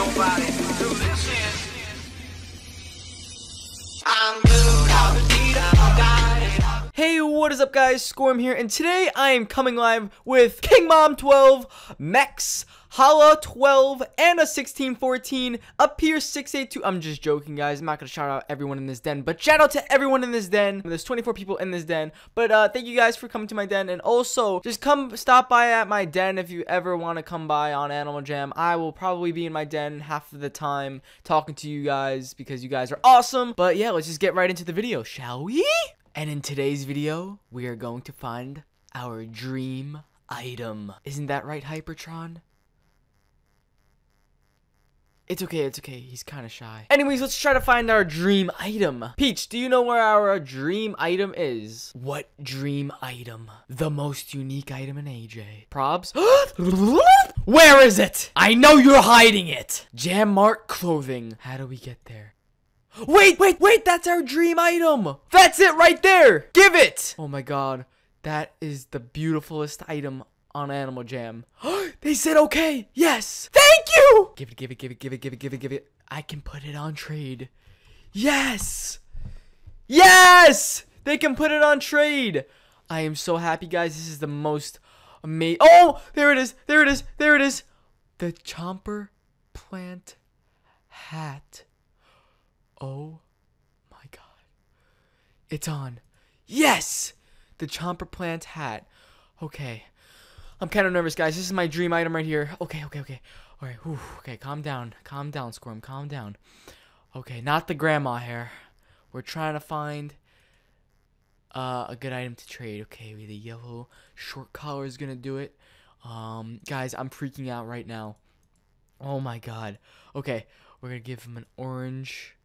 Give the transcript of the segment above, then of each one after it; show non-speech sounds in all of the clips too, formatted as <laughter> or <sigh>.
nobody this be I'm. Hey, what is up guys? Skorm here, and today I am coming live with King Mom 12, Mex, Hala 12, and a 1614, up here 682. I'm just joking, guys. I'm not gonna shout out everyone in this den, but shout out to everyone in this den. There's 24 people in this den, but uh, thank you guys for coming to my den, and also just come stop by at my den if you ever want to come by on Animal Jam. I will probably be in my den half of the time talking to you guys because you guys are awesome. But yeah, let's just get right into the video, shall we? And in today's video, we are going to find our dream item. Isn't that right, Hypertron? It's okay, it's okay. He's kind of shy. Anyways, let's try to find our dream item. Peach, do you know where our dream item is? What dream item? The most unique item in AJ. Probs? <gasps> where is it? I know you're hiding it. Jam Mart clothing. How do we get there? Wait, wait, wait, that's our dream item. That's it right there. Give it. Oh my god. That is the beautifulest item on Animal Jam. <gasps> they said okay. Yes. Thank you. Give it, give it, give it, give it, give it, give it, give it. I can put it on trade. Yes. Yes. They can put it on trade. I am so happy, guys. This is the most amazing. Oh, there it is. There it is. There it is. The Chomper Plant hat. Oh my god. It's on. Yes! The Chomper Plant hat. Okay. I'm kind of nervous, guys. This is my dream item right here. Okay, okay, okay. All right. Whew. Okay, calm down. Calm down, Squirm. Calm down. Okay, not the grandma hair. We're trying to find uh, a good item to trade. Okay, the yellow short collar is going to do it. Um, guys, I'm freaking out right now. Oh my god. Okay, we're going to give him an orange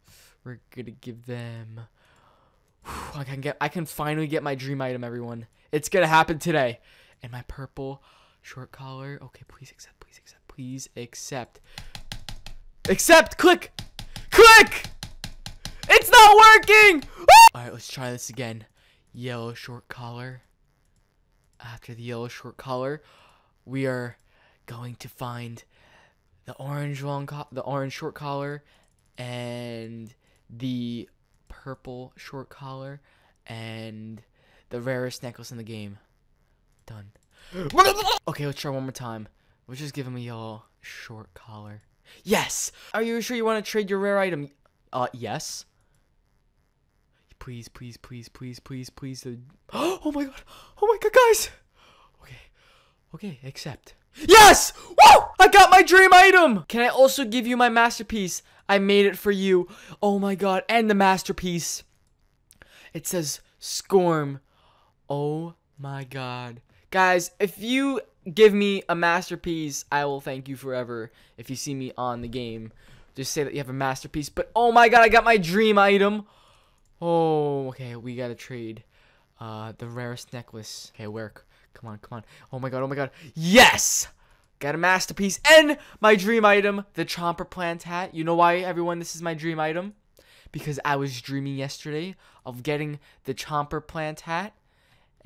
we're gonna give them. I can get. I can finally get my dream item, everyone. It's gonna happen today. And my purple short collar. Okay, please accept. Please accept. Please accept. Accept. Click. Click. It's not working. All right, let's try this again. Yellow short collar. After the yellow short collar, we are going to find the orange long, the orange short collar, and the purple short collar, and the rarest necklace in the game. Done. <gasps> okay, let's try one more time. Let's just give him a yellow short collar. Yes! Are you sure you want to trade your rare item? Uh, yes. Please, please, please, please, please, please. <gasps> Oh my god. Oh my god, guys. Okay. Okay, accept. Yes! Woo! I got my dream item! Can I also give you my masterpiece? I made it for you. Oh my god. And the masterpiece. It says Skorm. Oh my god. Guys, if you give me a masterpiece, I will thank you forever. If you see me on the game, just say that you have a masterpiece. But oh my god, I got my dream item. Oh, okay, we gotta trade. Uh, the rarest necklace. Okay, work. Come on, come on. Oh my god, oh my god. Yes! Got a masterpiece and my dream item, the Chomper Plant hat. You know why, everyone, this is my dream item? Because I was dreaming yesterday of getting the Chomper Plant hat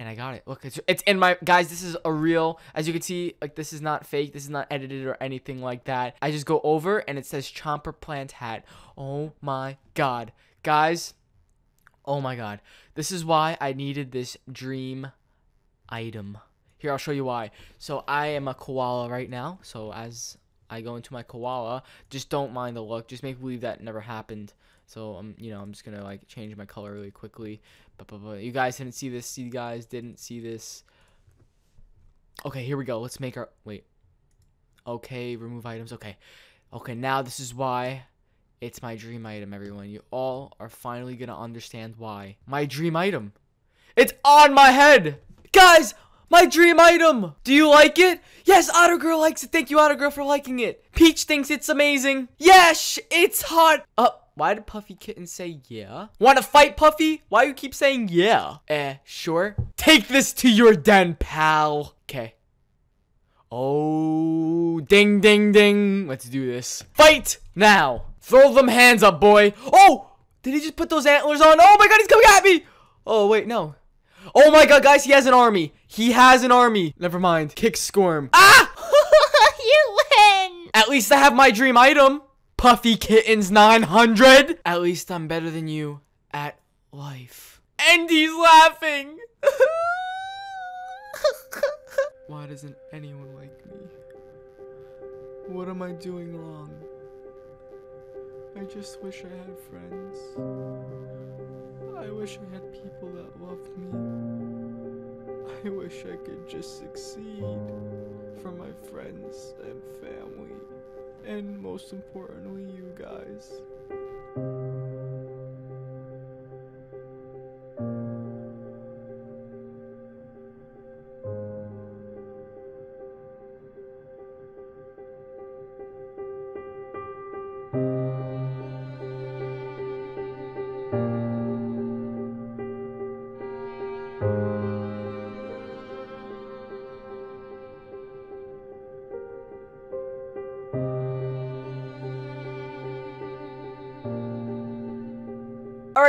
and I got it. Look, it's it's in my guys. This is a real. As you can see, like this is not fake. This is not edited or anything like that. I just go over and it says Chomper Plant hat. Oh my god, guys. Oh my god. This is why I needed this dream item. Here, I'll show you why. So I am a koala right now. So as I go into my koala, just don't mind the look. Just make believe that never happened. So I'm, um, you know, I'm just gonna like change my color really quickly. But, you guys didn't see this. You guys didn't see this. Okay, here we go. Let's make our wait. Okay, remove items. Okay, okay. Now this is why it's my dream item, everyone. You all are finally gonna understand why. My dream item. It's on my head, guys. My dream item! Do you like it? Yes, Otter Girl likes it. Thank you, Otter Girl, for liking it. Peach thinks it's amazing. Yes, it's hot. Uh, why did Puffy Kitten say yeah? Want to fight, Puffy? Why you keep saying yeah? Eh, sure. Take this to your den, pal. Okay. Oh, ding, ding, ding. Let's do this. Fight now. Throw them hands up, boy. Oh, did he just put those antlers on? Oh my god, he's coming at me. Oh, wait, no. Oh my god, guys, he has an army. He has an army. Never mind. Kick Skorm. Ah! <laughs> <laughs> you win! At least I have my dream item. Puffy Kittens 900. At least I'm better than you at life. And he's laughing. <laughs> Why doesn't anyone like me? What am I doing wrong? I just wish I had friends. I wish I had people that loved me. I wish I could just succeed for my friends and family. And most importantly, you guys.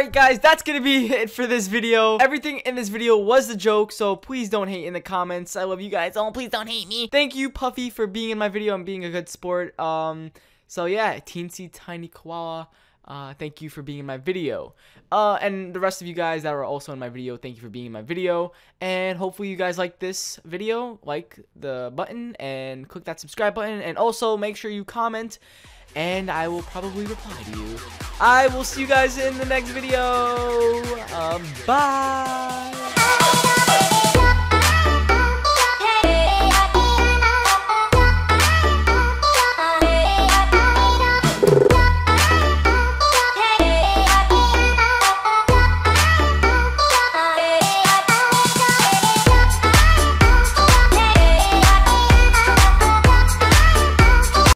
Alright guys, that's gonna be <laughs> it for this video. Everything in this video was a joke, so please don't hate in the comments. I love you guys. Oh, please don't hate me. Thank you, Puffy, for being in my video and being a good sport. Um, so yeah, Teensy Tiny Koala. Uh, thank you for being in my video. Uh, and the rest of you guys that were also in my video, thank you for being in my video. And hopefully you guys like this video. Like the button and click that subscribe button. And also make sure you comment and I will probably reply to you. I will see you guys in the next video. Um, bye.